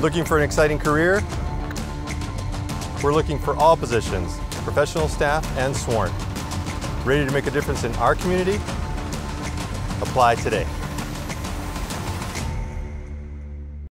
Looking for an exciting career? We're looking for all positions, professional staff and sworn. Ready to make a difference in our community? Apply today.